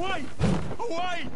Away! Away!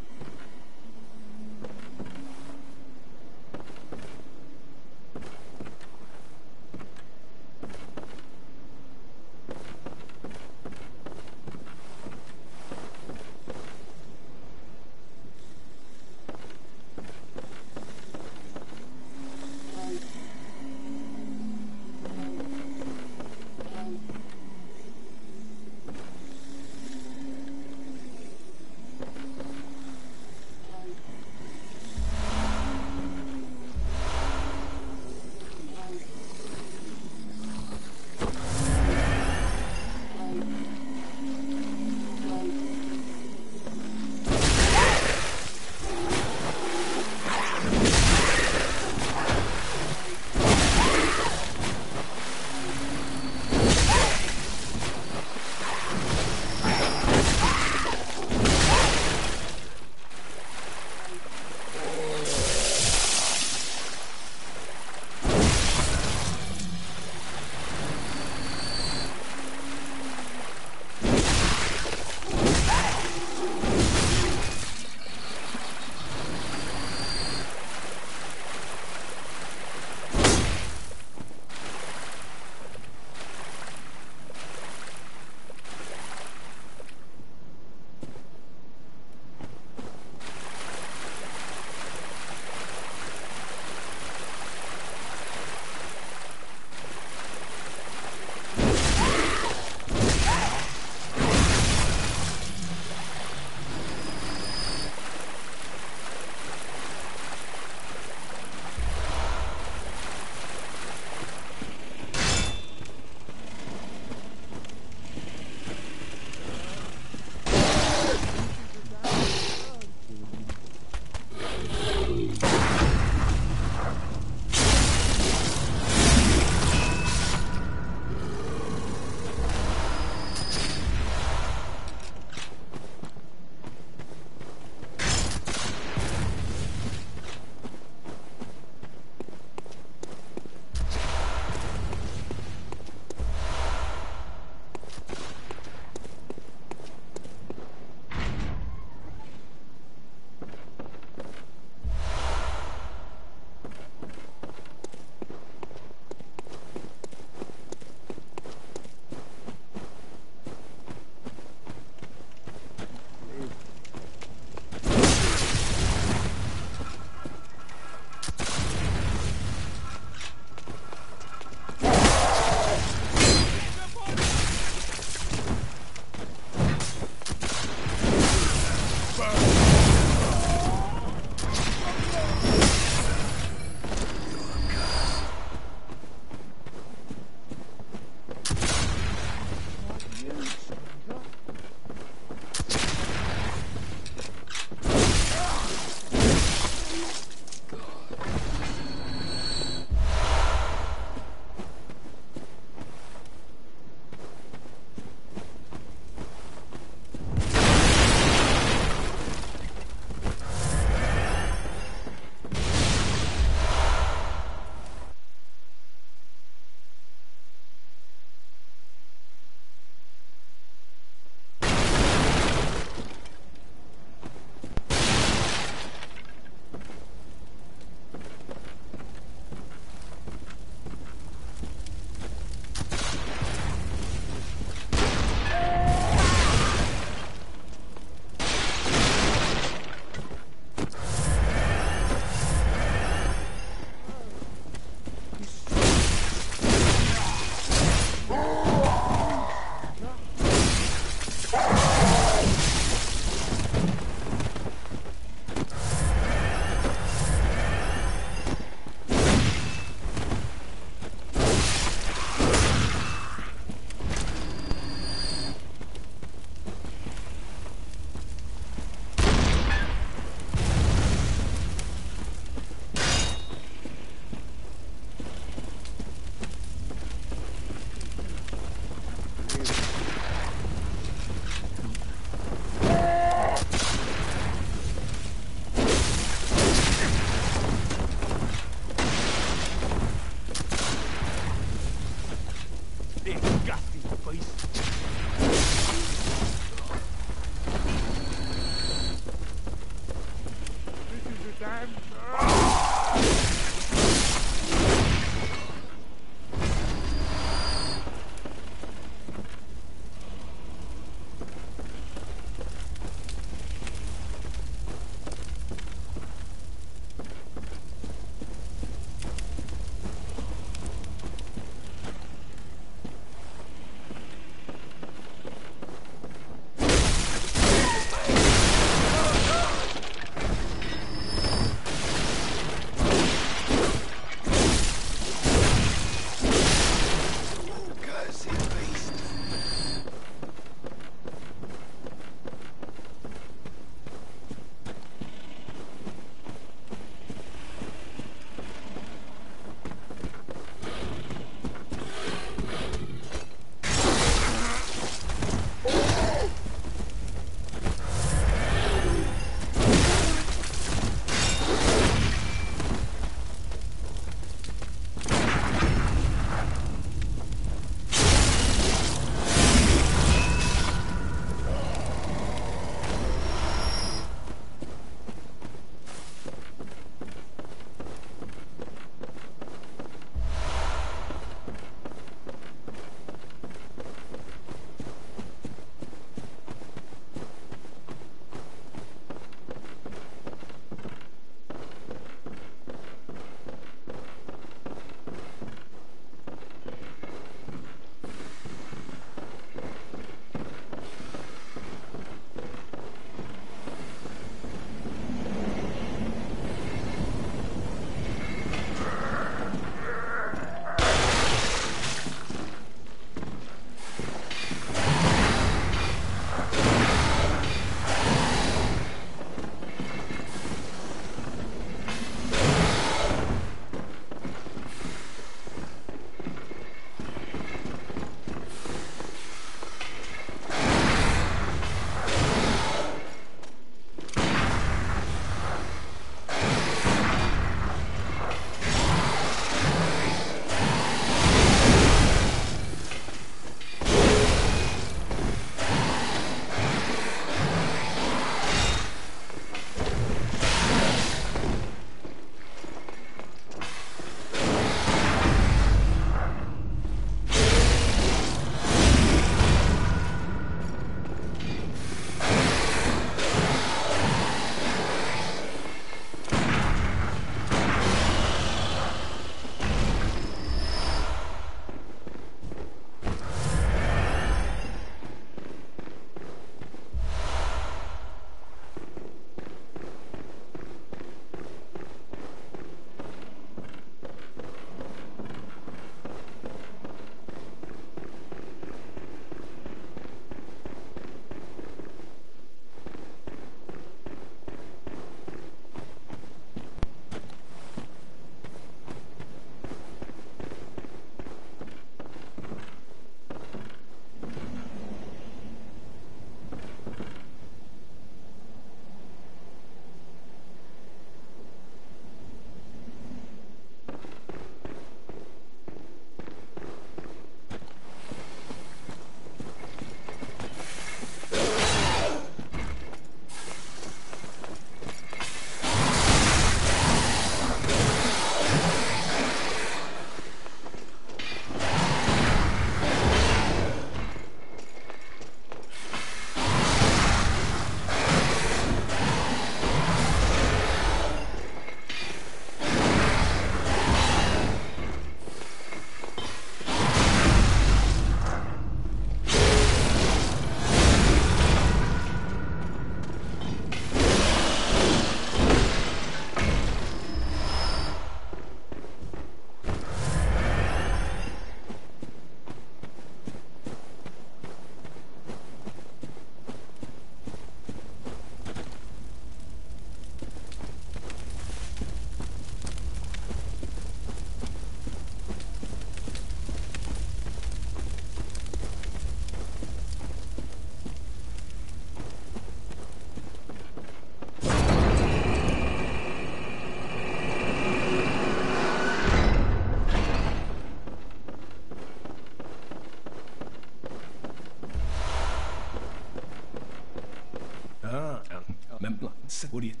Plan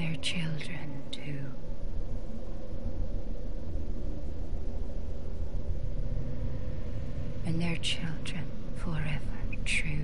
their children too. And their children forever true.